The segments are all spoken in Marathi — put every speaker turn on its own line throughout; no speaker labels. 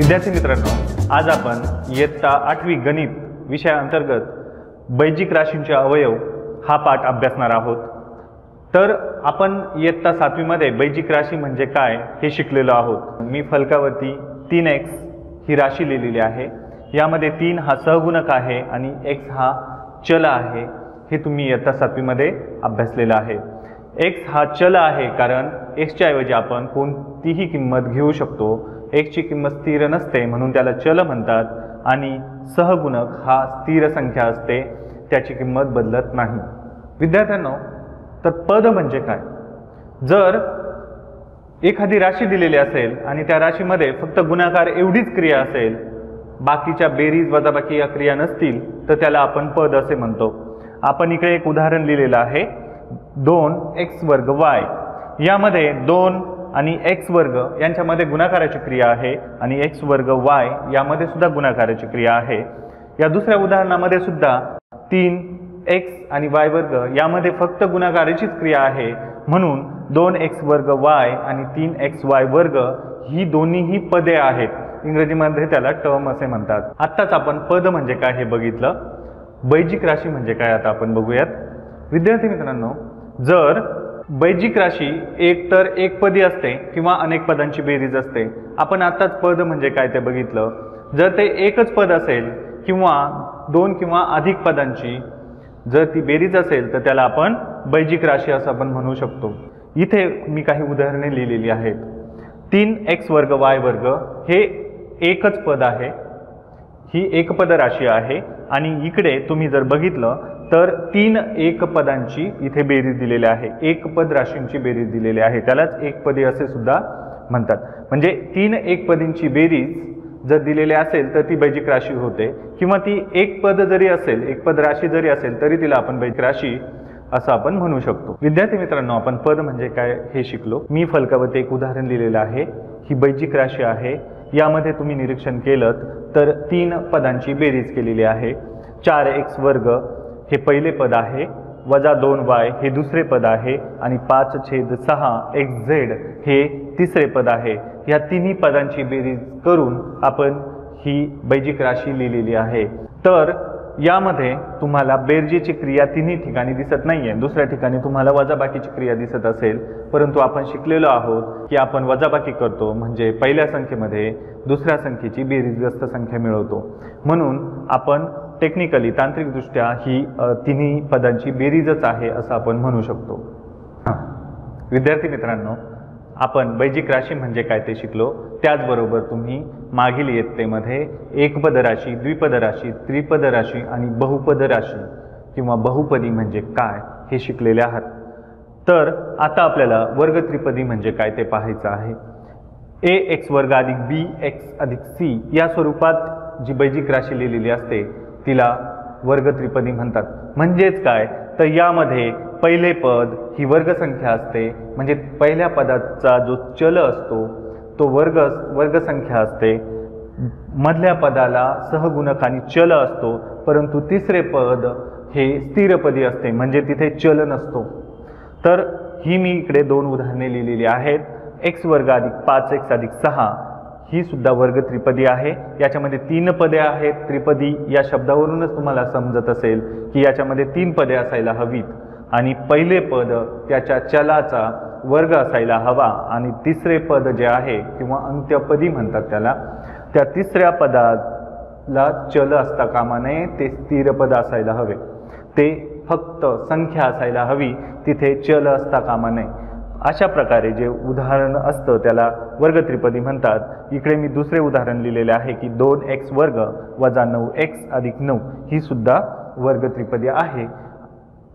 विद्यार्थी मित्रांनो आज आपण इयत्ता आठवी गणित विषयाअंतर्गत बैजिक राशींचे अवयव हा पाठ अभ्यासणार आहोत. तर आपण इयत्ता सातवीमध्ये बैजिक राशी म्हणजे काय हे शिकलेलो आहोत. मी फलकावरती तीन एक्स ही राशी लिहिलेली आहे. यामध्ये तीन हा सहगुणक आहे आणि एक्स हा चल आहे हे तुम्ही इयत्ता सातवीमध्ये अभ्यासलेलं आहे. एक्स हा चल आहे कारण एक्सच्या ऐवजी आपण कोणतीही किंमत घेऊ शकतो. एकची किंमत स्थिर नसते म्हणून त्याला चल म्हणतात आणि सहगुणक हा स्थिर संख्या असते त्याची किंमत बदलत नाही. विद्यार्थ्यांनो तर पद म्हणजे काय? जर एखादी राशी दिलेली असेल आणि त्या राशीमध्ये फक्त गुणाकार एवढीच क्रिया असेल बाकीच्या बेरीज वजाबाकी या क्रिया नसतील तर त्याला आपण पद असे म्हणतो. आपण इकडे एक उदाहरण लिहिलेलं आहे दोन एक्स वर्ग वाय. यामध्ये दोन आणि एक्स वर्ग यांच्यामध्ये गुणाकाराची क्रिया आहे आणि एक्स वर्ग वाय यामध्ये सुद्धा गुणाकाराची क्रिया आहे. या दुसऱ्या उदाहरणामध्ये सुद्धा तीन एक्स आणि वाय वर्ग यामध्ये फक्त गुणाकाराचीच क्रिया आहे. म्हणून दोन एक्स वर्ग वाय आणि तीन एक्स वाय वर्ग ही दोन्हीही पदे आहेत. इंग्रजीमध्ये त्याला टर्म असे म्हणतात. आत्ताच आपण पद म्हणजे काय हे बघितलं. बैजिक राशी म्हणजे काय आता आपण बघूयात. विद्यार्थी मित्रांनो जर बैजिक राशी एक तर एक पदी असते किंवा अनेक पदांची बेरीज असते. आपण आत्ताच पद म्हणजे काय ते बघितलं. जर ते एकच पद असेल किंवा दोन किंवा अधिक पदांची जर ती बेरीज असेल तर त्याला आपण बैजिक राशी असं आपण म्हणू शकतो. इथे मी काही उदाहरणे लिहिलेली आहेत. तीन एक्स वर्ग वाय वर्ग हे एकच पद आहे. ही एकपद राशी आहे आणि इकडे तुम्ही जर बघितलं तर तीन एक पदांची इथे बेरीज दिलेली आहे. एक पद राशींची बेरीज दिलेली आहे. त्यालाच एक पदी असे सुद्धा म्हणतात. म्हणजे तीन एक पदींची बेरीज जर दिलेली असेल तर ती बैजिक राशी होते. किंवा ती एक पद जरी असेल एक पद राशी जरी असेल तरी तिला आपण बैजिक राशी असं आपण म्हणू शकतो. विद्यार्थी मित्रांनो आपण पद म्हणजे काय हे शिकलो. मी फलकावरती एक उदाहरण लिहिलेलं आहे. ही बैजिक राशी आहे. यामध्ये तुम्ही निरीक्षण केलं तर तीन पदांची बेरीज केलेली आहे. चार एक्स वर्ग हे पहिले पद आहे. वजा दोन वाय हे दुसरे पद आहे आणि पाच छेद सहा एक्स झेड हे तिसरे पद आहे. या तिन्ही पदांची बेरीज करून आपण ही बैजिक राशी लिहिलेली आहे. तर यामध्ये तुम्हाला बेरजेची क्रिया तिन्ही ठिकाणी दिसत नाही आहे दुसऱ्या ठिकाणी तुम्हाला वजाबाकीची क्रिया दिसत असेल. परंतु आपण शिकलेलो आहोत की आपण वजाबाकी करतो म्हणजे पहिल्या संख्येमध्ये दुसऱ्या संख्येची बेरीजग्रस्त संख्या मिळवतो. म्हणून आपण टेक्निकली तांत्रिकदृष्ट्या ही तिन्ही पदांची बेरीजच आहे असं आपण म्हणू शकतो. विद्यार्थी मित्रांनो आपण बैजिक राशी म्हणजे काय ते शिकलो. त्याचबरोबर तुम्ही मागील इयत्तेमध्ये एकपद राशी द्विपद राशी त्रिपद राशी आणि बहुपद राशी किंवा बहुपदी म्हणजे काय हे शिकलेले आहात. तर आता आपल्याला वर्ग त्रिपदी म्हणजे काय ते पाहायचं आहे. ए एक्स वर्ग अधिक बी एक्स अधिक सी या स्वरूपात जी बैजिक राशी लिहिलेली असते तिला वर्ग त्रिपदी म्हणतात. म्हणजेच काय? तर यामध्ये पहिले पद ही वर्गसंख्या असते. म्हणजे पहिल्या पदाचा जो चल असतो तो वर्ग वर्गसंख्या असते. मधल्या पदाला सहगुणक आणि चल असतो. परंतु तिसरे पद हे स्थिरपदी असते. म्हणजे तिथे चल नसतो. तर ही मी इकडे दोन उदाहरणे लिहिलेली आहेत. एक्स वर्ग अधिक पाच एक्स अधिक सहा. ही सुद्धा वर्ग त्रिपदी आहे. याच्यामध्ये तीन पदे आहेत. त्रिपदी या शब्दावरूनच तुम्हाला समजत असेल की याच्यामध्ये तीन पदे असायला हवीत. आणि पहिले पद त्याच्या चलाचा वर्ग असायला हवा आणि तिसरे पद जे आहे किंवा अंत्यपदी म्हणतात त्याला त्या तिसऱ्या पदाला चल असता कामा नये ते स्थिर पद असायला हवे. ते फक्त संख्या असायला हवी. तिथे चल असता कामा नये. अशा प्रकारे जे उदाहरण असतं त्याला वर्ग त्रिपदी म्हणतात. इकडे मी दुसरे उदाहरण लिहिलेले आहे की दोन एक्स वर्ग वजा नऊ एक्स अधिक नऊ ही सुद्धा वर्ग त्रिपदी आहे.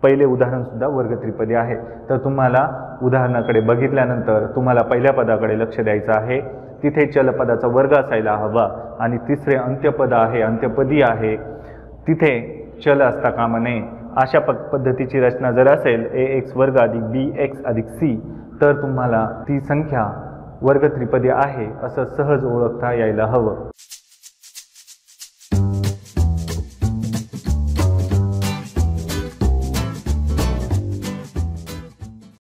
पहिले उदाहरणसुद्धा वर्गत्रिपदी वर्ग त्रिपदी आहे. तर तुम्हाला उदाहरणाकडे बघितल्यानंतर तुम्हाला पहिल्या पदाकडे लक्ष द्यायचं आहे. तिथे चलपदाचा वर्ग असायला हवा आणि तिसरे अंत्यपद आहे अंत्यपदी आहे. तिथे चल असता कामा नये. अशा प पद्धतीची रचना जर असेल ए एक्स वर्ग अधिक बी एक्स अधिक सी तर तुम्हाला ती संख्या वर्ग त्रिपदी आहे असं सहज ओळखता यायला हवं.